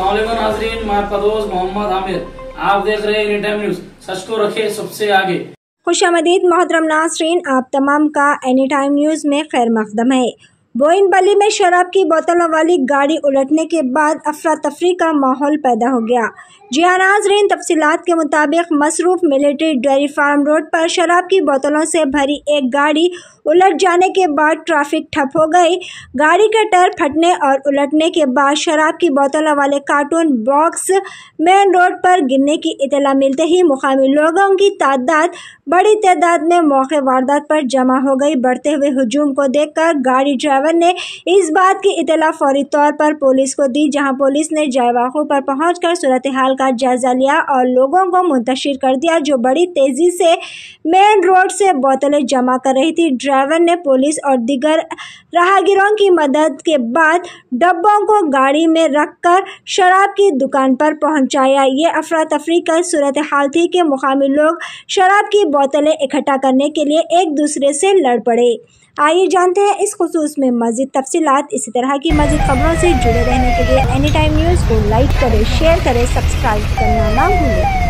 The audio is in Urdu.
السلام علیکم ناظرین میں پردوز محمد عامر آپ دیکھ رہے ہیں ٹائم نیوز۔ سچ کو رکھے سب سے آگے۔ خوش آمدید، محترم ناظرین، آپ تمام کا اینی ٹائم نیوز میں خیر مقدم ہے۔ بوئن بلی میں شراب کی بوتلوں والی گاڑی الٹنے کے بعد افراتفری کا ماحول پیدا ہو گیا۔ جی ہاں ناظرین، تفصیلات کے مطابق مصروف ملٹری ڈیری فارم روڈ پر شراب کی بوتلوں سے بھری ایک گاڑی الٹ جانے کے بعد ٹرافک ٹھپ ہو گئی۔ گاڑی کا ٹر پھٹنے اور الٹنے کے بعد شراب کی بوتلوں والے کارٹون باکس مین روڈ پر گرنے کی اطلاع ملتے ہی مقامی لوگوں کی تعداد بڑی تعداد میں موقع واردات پر جمع ہو گئی۔ بڑھتے ہوئے ہجوم کو دیکھ کر گاڑی ڈرائیور نے اس بات کی اطلاع فوری طور پر پولیس کو دی، جہاں پولیس نے جائے واقعوں پر پہنچ کر صورتحال کا جائزہ لیا اور لوگوں کو منتشر کر دیا، جو بڑی تیزی سے مین روڈ سے بوتلیں جمع کر رہی تھی ڈرائیور نے پولیس اور دیگر راہگیروں کی مدد کے بعد ڈبوں کو گاڑی میں رکھ کر شراب کی دکان پر پہنچایا۔ یہ افراتفری کا صورتحال تھی کہ مقامی لوگ شراب کی بوتلیں اکٹھا کرنے کے لیے ایک دوسرے سے لڑ پڑے۔ آئیے جانتے ہیں اس خصوص میں مزید تفصیلات۔ اسی طرح کی مزید خبروں سے جڑے رہنے کے لیے اینی ٹائم نیوز کو لائک کریں شیئر کریں سبسکرائب کرنا نہ بھولیں۔